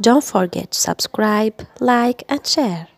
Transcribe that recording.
Don't forget to subscribe, like and share.